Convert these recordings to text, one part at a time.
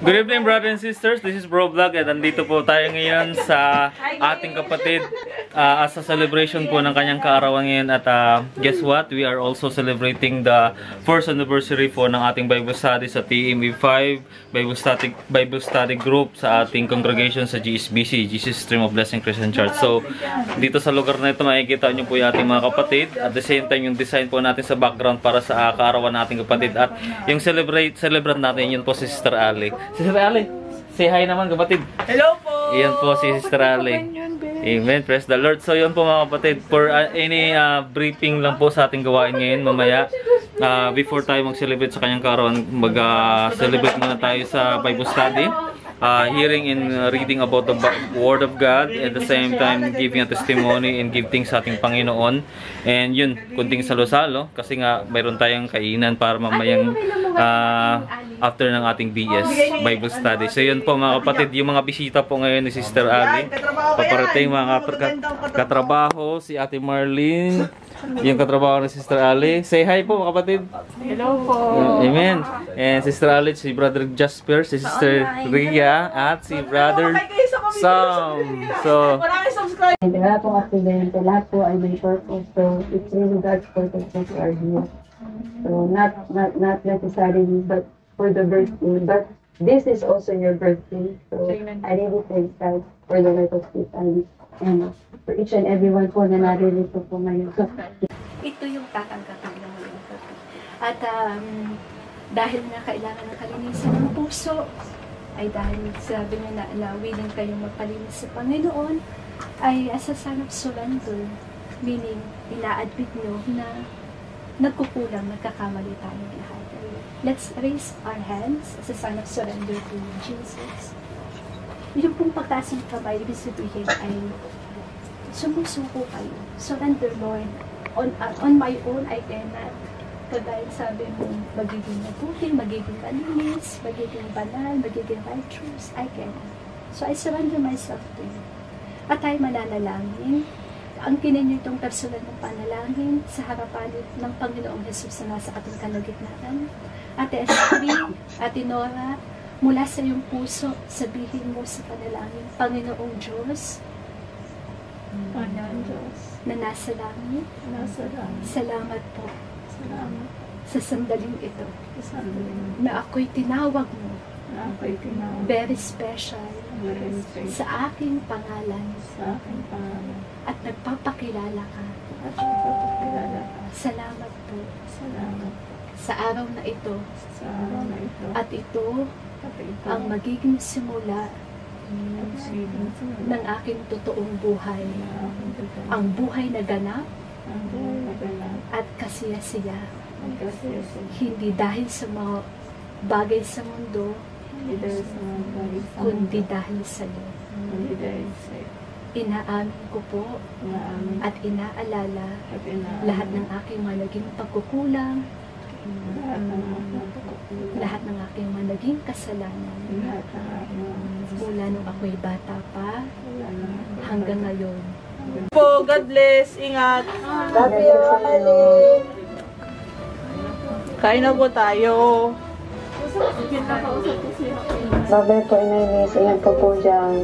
Good evening, brothers and sisters. This is Bro Vlog at andito po tayo ngayon sa ating kapatid uh, as a celebration po ng kanyang kaarawan ngayon at uh, guess what? We are also celebrating the first anniversary po ng ating Bible study sa TME5 Bible Study, Bible Study Group sa ating congregation sa GSBC, Jesus Stream of Blessing Christian Church. So, dito sa lugar na ito makikita nyo po yung ating mga kapatid at the same time yung design po natin sa background para sa uh, kaarawan nating kapatid at yung celebrate celebrant natin yun po si Sister Ali. Sister Ali, say hi naman kapatid. Hello po! Iyan po si Sister Ali. Amen. Praise the Lord. So, yun po mga kapatid. For uh, any uh, briefing lang po sa ating gawain ngayon mamaya. Uh, before tayo mag-celebrate sa kanyang kaarawan, mag-celebrate muna tayo sa Bible study. Uh, hearing and reading about the Word of God at the same time giving a testimony and give things sa ating Panginoon. And yun, kunting salo-salo kasi nga mayroon tayong kainan para mamayang uh, after ng ating BS Bible study. So yun po mga kapatid, yung mga bisita po ngayon ni Sister Ali. Paparating mga kat- katrabaho, si Ate Marlene, yung katrabaho ni Sister Ali. Say hi po mga kapatid. Hello po! Amen. And Sister Ali, si Brother Jasper, si Sister Ria, at si Brother Sam. So, Maraming subscribe! Lahat pong aksidente, lahat po ay may purpose. So, it's really God's purpose that we are here. So, not, not, not necessarily, but for the birthday. But this is also your birthday. So, I really thank God for the life of this and, and for each and everyone po na naririto po ngayon. So, ito yung tatanggapin ng mga gabi. At um, dahil na kailangan ng kalinisan ng puso, ay dahil sabi niya na, na willing kayong magpalinis sa Panginoon, ay as a sign of surrender, meaning ina-admit nyo na nagkukulang, nagkakamali tayo lahat. Let's raise our hands as a sign of surrender to Jesus. Yung pong pagtaas ng kamay, ibig sabihin ay sumusuko kayo. Surrender, Lord. On, uh, on my own, I cannot. Kagaya sabi mo, magiging mabuti, magiging malinis, magiging banal, magiging righteous. I cannot. So I surrender myself to you. At tayo mananalangin. Ang kininyo itong personal ng panalangin sa harapan ng Panginoong Jesus na nasa ating kalagitnaan. Ate Estri, Ate Nora, mula sa iyong puso, sabihin mo sa panalangin, Panginoong Diyos, Panginoon Diyos, na nasa langit, nasa langit. salamat po. Salamat. Sa sandaling ito. Sa sandaling na ako'y tinawag mo. Na ako'y tinawag. Very special. Very special. Sa aking pangalan. Sa aking pangalan. At nagpapakilala ka. at ipapakilala ka. Salamat po. Salamat. Sa araw na ito. Sa araw na ito. At ito at ito. ang magiging simula ng aking totoong buhay. Ang buhay na ganap at kasiyasiya. Hindi dahil sa mga bagay sa mundo, kundi dahil sa iyo. Inaamin ko po at inaalala lahat ng aking mga naging pagkukulang, lahat ng aking pagkukulang naging kasalanan mga mula nung ako'y bata pa hanggang ngayon. po God bless ingat Happy Holiday! kain na po tayo Babay po, Inainis. Ayan po po dyan.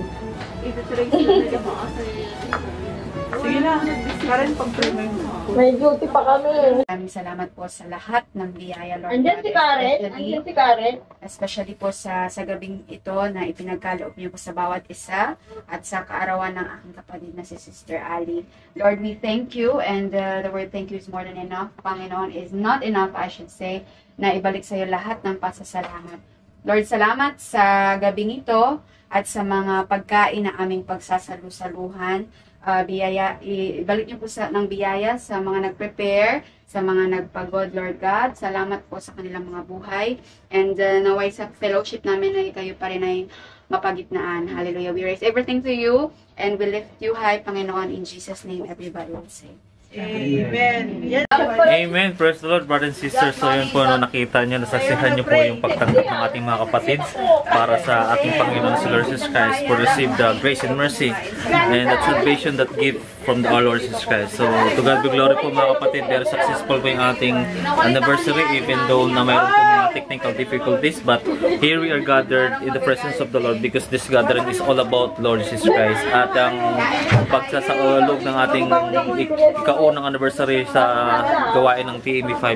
sige na Karen pag-pray mo May duty pa kami. Maraming salamat po sa lahat ng biyaya, Lord. Andyan God, si Karen? Andyan si Karen? Especially po sa, sa gabing ito na ipinagkaloob niyo po sa bawat isa at sa kaarawan ng aking kapatid na si Sister Ali. Lord, we thank you and uh, the word thank you is more than enough. Panginoon is not enough, I should say, na ibalik sa iyo lahat ng pasasalamat. Lord, salamat sa gabing ito at sa mga pagkain na aming pagsasalu-saluhan. Ah, biyaya, ibalik niyo po sa, ng biyaya sa mga nag-prepare, sa mga nagpagod, Lord God. Salamat po sa kanilang mga buhay. And uh, naway sa fellowship namin ay kayo pa rin ay mapagitnaan. Hallelujah. We raise everything to you and we lift you high, Panginoon, in Jesus' name. Everybody will say. Amen Amen. Praise the Lord, brothers and sisters. So yun po, no, nakita nyo, nasaksihan nyo po yung pagtanggap ng ating mga kapatid para sa ating Panginoon si Lord Jesus Christ for receive the grace and mercy and the salvation that give from the Lord Jesus Christ. So, to God be glory po mga kapatid. Very successful po yung ating anniversary even though na mayroon po technical difficulties. But here we are gathered in the presence of the Lord because this gathering is all about Lord Jesus Christ. At ang pagsasaulog ng ating ik- ikaunang anniversary sa gawain ng TME5.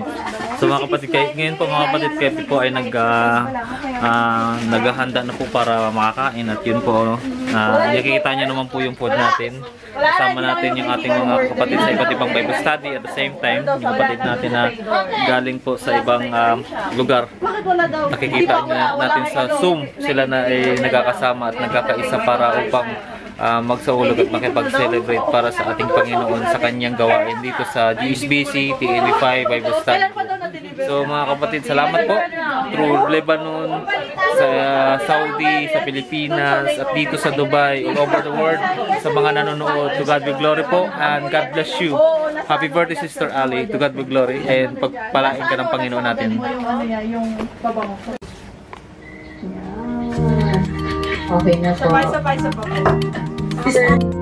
So mga kapatid, kay, ngayon po mga kapatid, kayo po ay nag, ah, ah, naghahanda na po para makakain. At yun po, uh, nakikita niyo naman po yung food natin. Kasama natin yung ating mga kapatid sa iba't ibang Bible study at the same time, yung kapatid natin na galing po sa ibang um, lugar. Nakikita niyo natin sa Zoom, sila na ay nagkakasama at nagkakaisa para upang uh, magsaulog at makipag-celebrate para sa ating Panginoon sa kanyang gawain dito sa GSBC, TNB5, Bible Study. So mga kapatid, salamat po through Lebanon, sa Saudi, sa Pilipinas, at dito sa Dubai, all over the world, sa mga nanonood. To God be glory po and God bless you. Happy birthday Sister Ali. To God be glory and pagpalain ka ng Panginoon natin. Ano. Okay na po. Sabay-sabay sa babango. Sister